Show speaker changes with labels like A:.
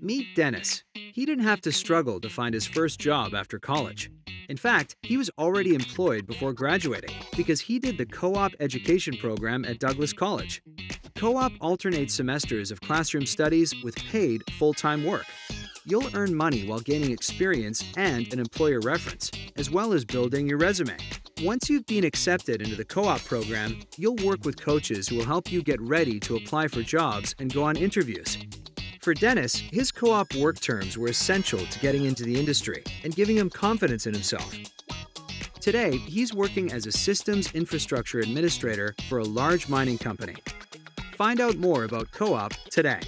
A: Meet Dennis. He didn't have to struggle to find his first job after college. In fact, he was already employed before graduating because he did the co op education program at Douglas College. Co op alternates semesters of classroom studies with paid full time work. You'll earn money while gaining experience and an employer reference, as well as building your resume. Once you've been accepted into the co op program, you'll work with coaches who will help you get ready to apply for jobs and go on interviews. For Dennis, his co op work terms were essential to getting into the industry and giving him confidence in himself. Today, he's working as a systems infrastructure administrator for a large mining company. Find out more about co op today.